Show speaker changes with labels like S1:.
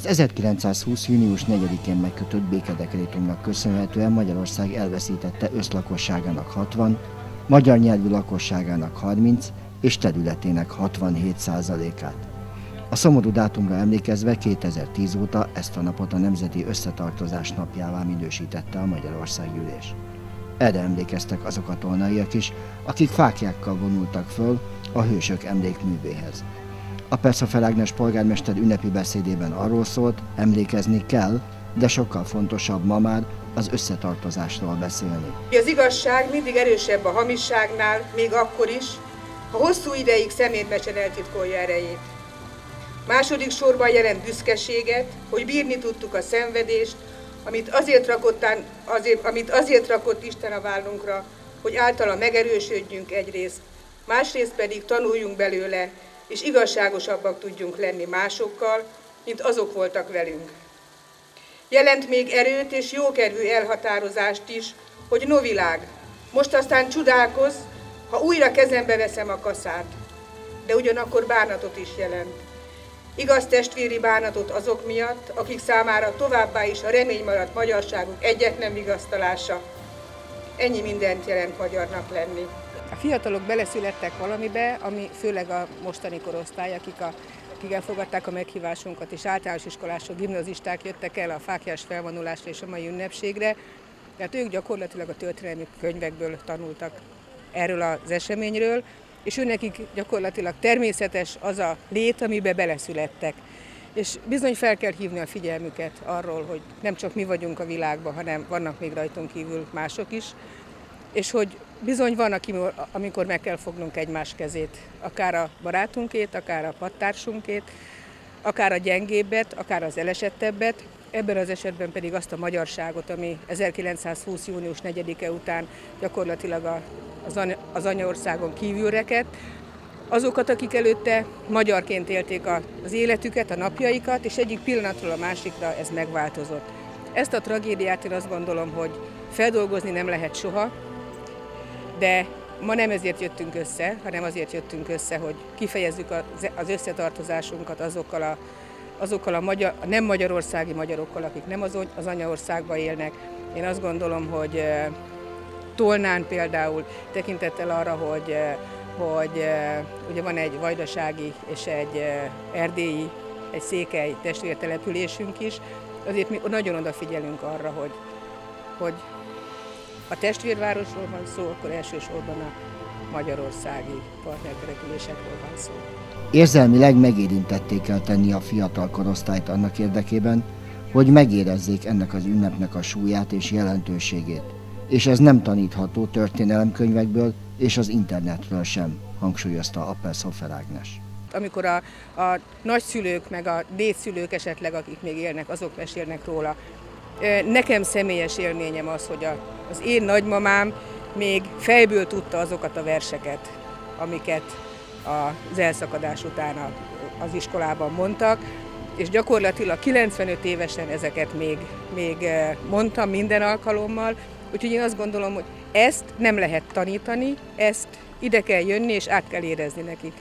S1: Az 1920. június 4-én megkötött békedekrétumnak köszönhetően Magyarország elveszítette összlakosságának 60, magyar nyelvű lakosságának 30 és területének 67 százalékát. A szomorú dátumra emlékezve 2010 óta ezt a napot a Nemzeti Összetartozás napjává minősítette a Magyarország gyűlés. Erre emlékeztek azok a tolnaiak is, akik fákjákkal vonultak föl a hősök emlékművéhez. A Perszofer Ágnes polgármester ünnepi beszédében arról szólt, emlékezni kell, de sokkal fontosabb ma már az összetartozásról beszélni.
S2: Az igazság mindig erősebb a hamisságnál, még akkor is, ha hosszú ideig szemétbe sem eltitkolja erejét. Második sorban jelent büszkeséget, hogy bírni tudtuk a szenvedést, amit azért, rakottán, azért, amit azért rakott Isten a vállunkra, hogy általa megerősödjünk egyrészt, másrészt pedig tanuljunk belőle, és igazságosabbak tudjunk lenni másokkal, mint azok voltak velünk. Jelent még erőt és jókedvű elhatározást is, hogy no világ, most aztán csodálkoz, ha újra kezembe veszem a kaszát, de ugyanakkor bánatot is jelent. Igaz testvéri bánatot azok miatt, akik számára továbbá is a remény maradt magyarságuk egyet nem vigasztalása. Ennyi mindent jelent magyarnak lenni.
S3: Fiatalok beleszülettek valamibe, ami főleg a mostani korosztály, akik, a, akik elfogadták a meghívásunkat, és általános iskolások, gimnazisták jöttek el a fákjás felvonulásra és a mai ünnepségre. Tehát ők gyakorlatilag a történelmi könyvekből tanultak erről az eseményről, és őnekik gyakorlatilag természetes az a lét, amiben beleszülettek. És bizony fel kell hívni a figyelmüket arról, hogy nem csak mi vagyunk a világban, hanem vannak még rajtunk kívül mások is, és hogy bizony van, amikor meg kell fognunk egymás kezét, akár a barátunkét, akár a pattársunkét, akár a gyengébbet, akár az elesettebbet, ebben az esetben pedig azt a magyarságot, ami 1920. június 4-e után gyakorlatilag a az anyaországon kívülreket, azokat, akik előtte magyarként élték az életüket, a napjaikat, és egyik pillanatról a másikra ez megváltozott. Ezt a tragédiát én azt gondolom, hogy feldolgozni nem lehet soha, de ma nem ezért jöttünk össze, hanem azért jöttünk össze, hogy kifejezzük az összetartozásunkat azokkal a, azokkal a, magyar, a nem magyarországi magyarokkal, akik nem az, az anyaországban élnek. Én azt gondolom, hogy Tolnán például tekintettel arra, hogy, hogy ugye van egy vajdasági és egy erdélyi, egy székely testvértelepülésünk is, azért mi nagyon odafigyelünk arra, hogy, hogy a testvérvárosról van szó, akkor elsősorban a magyarországi partnertelepülésekről van szó.
S1: Érzelmileg megérintették kell tenni a fiatal korosztályt annak érdekében, hogy megérezzék ennek az ünnepnek a súlyát és jelentőségét és ez nem tanítható történelemkönyvekből és az internetről sem, hangsúlyozta Appelshofer Ágnes.
S3: Amikor a, a nagyszülők, meg a dédszülők esetleg, akik még élnek, azok mesélnek róla. Nekem személyes élményem az, hogy az én nagymamám még fejből tudta azokat a verseket, amiket az elszakadás után az iskolában mondtak, és gyakorlatilag 95 évesen ezeket még, még mondtam minden alkalommal, Úgyhogy én azt gondolom, hogy ezt nem lehet tanítani, ezt ide kell jönni, és át kell érezni nekik.